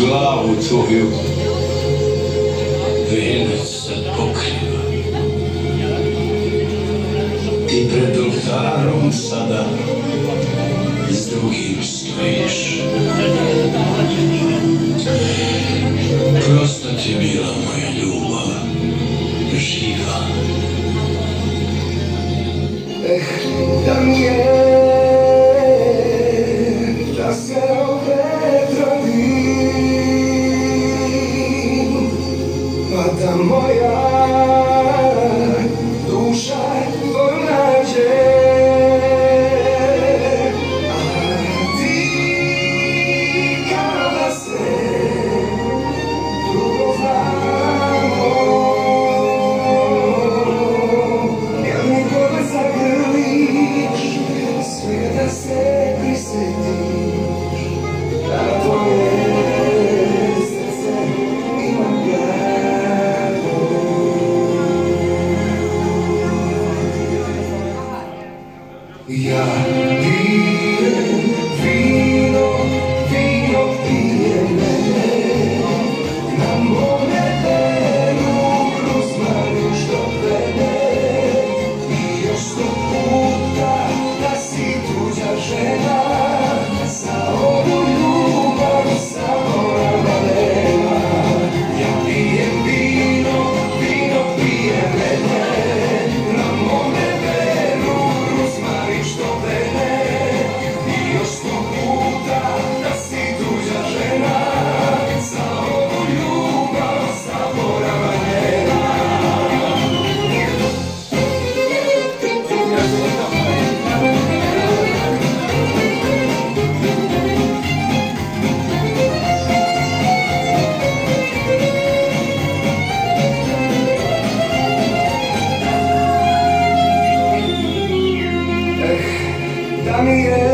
glavu tvoju venac sad pokriva. I pred oltarom sada s drugim stojiš. Prosta ti bila moja ljubav živa. Eh, da mi je glória. Yeah, yeah, yeah. yeah.